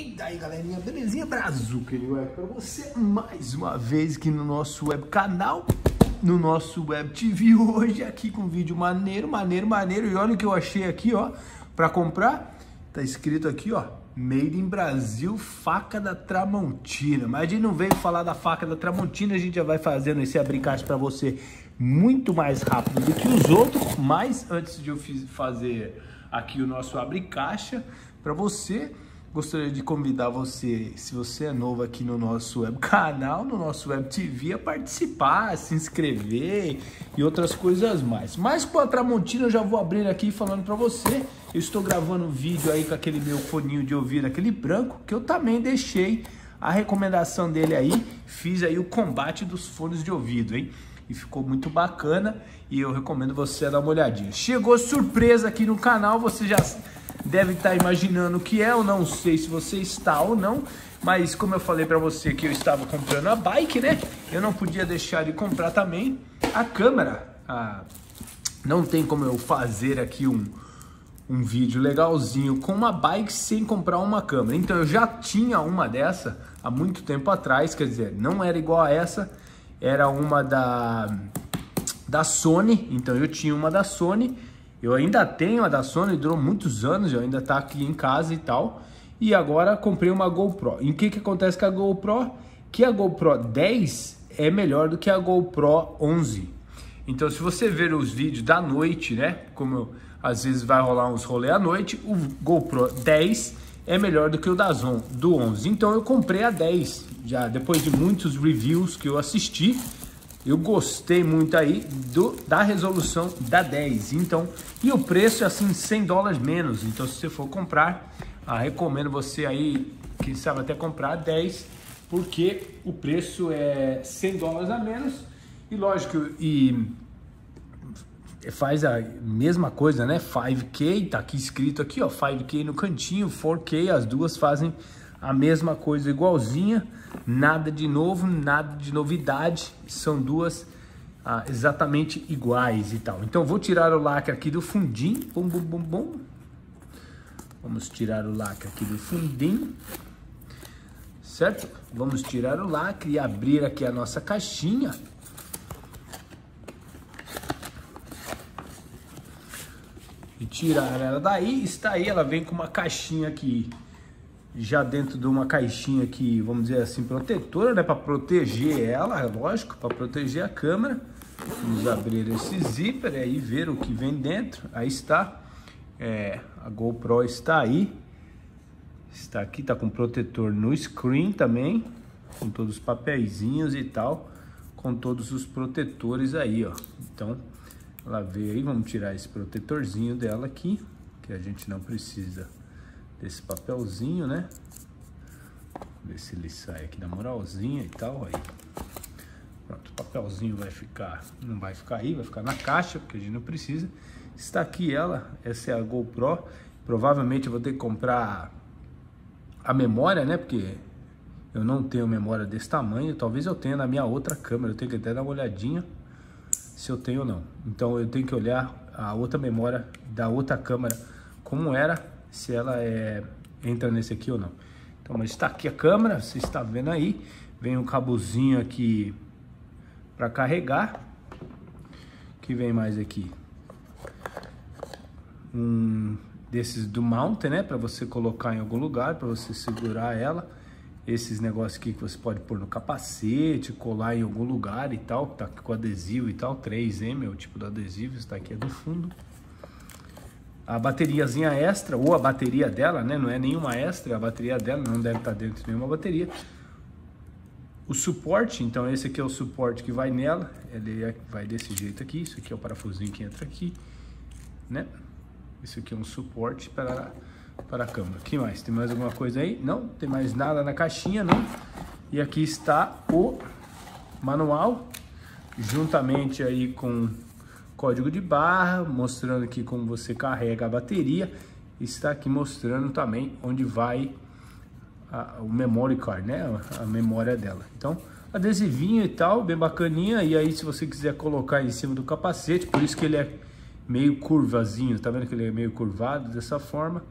E daí galerinha, belezinha? Brazuca para você mais uma vez aqui no nosso web canal, no nosso web TV hoje aqui com um vídeo maneiro, maneiro, maneiro. E olha o que eu achei aqui ó, para comprar, tá escrito aqui ó, Made in Brasil, faca da Tramontina, mas a gente não veio falar da faca da Tramontina, a gente já vai fazendo esse abricate para você muito mais rápido do que os outros, mas antes de eu fazer aqui o nosso abre caixa para você Gostaria de convidar você, se você é novo aqui no nosso web canal, no nosso web TV, a participar, a se inscrever e outras coisas mais. Mas com a Tramontina eu já vou abrir aqui falando para você. Eu estou gravando um vídeo aí com aquele meu foninho de ouvido, aquele branco, que eu também deixei a recomendação dele aí. Fiz aí o combate dos fones de ouvido, hein? E ficou muito bacana e eu recomendo você dar uma olhadinha. Chegou surpresa aqui no canal, você já deve estar imaginando o que é, eu não sei se você está ou não, mas como eu falei para você que eu estava comprando a bike, né? Eu não podia deixar de comprar também a câmera. Ah, não tem como eu fazer aqui um, um vídeo legalzinho com uma bike sem comprar uma câmera. Então eu já tinha uma dessa há muito tempo atrás, quer dizer, não era igual a essa, era uma da da Sony, então eu tinha uma da Sony eu ainda tenho a da Sony, durou muitos anos, eu ainda tá aqui em casa e tal. E agora comprei uma GoPro. E o que que acontece com a GoPro? Que a GoPro 10 é melhor do que a GoPro 11. Então se você ver os vídeos da noite, né, como eu, às vezes vai rolar uns rolê à noite, o GoPro 10 é melhor do que o da Zon, do 11. Então eu comprei a 10, já depois de muitos reviews que eu assisti, eu gostei muito aí do, da resolução da 10. Então, e o preço é assim 100 dólares menos. Então, se você for comprar, ah, recomendo você aí, quem sabe até comprar 10, porque o preço é 100 dólares a menos. E lógico, e faz a mesma coisa, né? 5K, tá aqui escrito aqui, ó, 5K no cantinho, 4K, as duas fazem a mesma coisa igualzinha, nada de novo, nada de novidade, são duas ah, exatamente iguais e tal. Então vou tirar o lacre aqui do fundinho, bum, bum, bum, bum. Vamos tirar o lacre aqui do fundinho, certo? Vamos tirar o lacre e abrir aqui a nossa caixinha. E tirar ela daí, está aí, ela vem com uma caixinha aqui já dentro de uma caixinha que, vamos dizer assim, protetora, né? Para proteger ela, é lógico, para proteger a câmera. Vamos abrir esse zíper e aí ver o que vem dentro. Aí está, é, a GoPro está aí. Está aqui, tá com protetor no screen também, com todos os papeizinhos e tal, com todos os protetores aí, ó. Então, ela veio aí, vamos tirar esse protetorzinho dela aqui, que a gente não precisa desse papelzinho, né? Ver se ele sai aqui na moralzinha e tal, aí. Pronto, o papelzinho vai ficar, não vai ficar aí, vai ficar na caixa, porque a gente não precisa. Está aqui ela, essa é a GoPro. Provavelmente eu vou ter que comprar a memória, né? Porque eu não tenho memória desse tamanho. Talvez eu tenha na minha outra câmera. Eu tenho que até dar uma olhadinha se eu tenho ou não. Então eu tenho que olhar a outra memória da outra câmera como era se ela é, entra nesse aqui ou não. Então, mas está aqui a câmera, você está vendo aí. Vem um cabozinho aqui para carregar. que vem mais aqui? Um desses do mount, né? Para você colocar em algum lugar, para você segurar ela. Esses negócios aqui que você pode pôr no capacete, colar em algum lugar e tal. Tá com adesivo e tal. 3M é o tipo do adesivo, está aqui é do fundo a bateriazinha extra, ou a bateria dela, né? Não é nenhuma extra, a bateria dela não deve estar dentro de nenhuma bateria. O suporte, então esse aqui é o suporte que vai nela, ele é, vai desse jeito aqui, isso aqui é o parafusinho que entra aqui, né? Isso aqui é um suporte para, para a câmera. que mais? Tem mais alguma coisa aí? Não, tem mais nada na caixinha, não. E aqui está o manual, juntamente aí com código de barra, mostrando aqui como você carrega a bateria. Está aqui mostrando também onde vai a, o memory card, né? A, a memória dela. Então, adesivinho e tal, bem bacaninha. E aí, se você quiser colocar em cima do capacete, por isso que ele é meio curvazinho, tá vendo que ele é meio curvado dessa forma?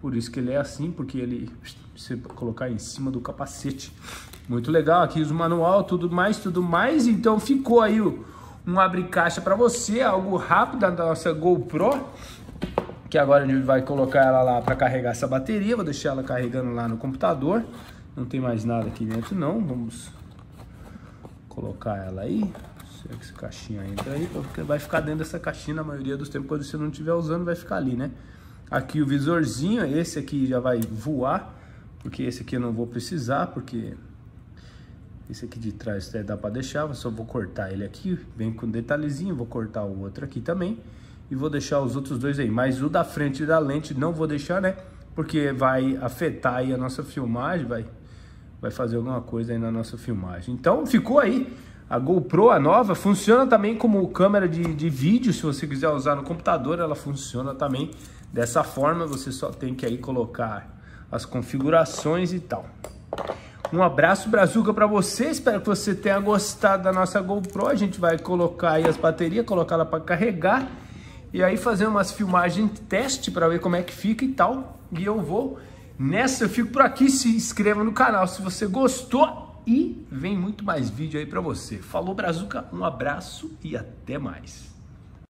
Por isso que ele é assim, porque ele você colocar em cima do capacete. Muito legal, aqui os manual, tudo mais, tudo mais. Então ficou aí o, um abre caixa para você, algo rápido da nossa GoPro. Que agora a gente vai colocar ela lá para carregar essa bateria. Vou deixar ela carregando lá no computador. Não tem mais nada aqui dentro não. Vamos colocar ela aí. Será que essa caixinha entra aí? Porque vai ficar dentro dessa caixinha na maioria dos tempos. Quando você não estiver usando, vai ficar ali, né? Aqui o visorzinho, esse aqui já vai voar. Porque esse aqui eu não vou precisar, porque esse aqui de trás dá para deixar, só vou cortar ele aqui, vem com detalhezinho, vou cortar o outro aqui também. E vou deixar os outros dois aí, mas o da frente da lente não vou deixar, né? Porque vai afetar aí a nossa filmagem, vai, vai fazer alguma coisa aí na nossa filmagem. Então ficou aí, a GoPro, a nova, funciona também como câmera de, de vídeo, se você quiser usar no computador, ela funciona também dessa forma, você só tem que aí colocar as configurações e tal. Um abraço Brazuca para você, espero que você tenha gostado da nossa GoPro. A gente vai colocar aí as baterias, colocar ela para carregar e aí fazer umas filmagens teste para ver como é que fica e tal. E eu vou nessa, eu fico por aqui, se inscreva no canal se você gostou e vem muito mais vídeo aí para você. Falou Brazuca, um abraço e até mais.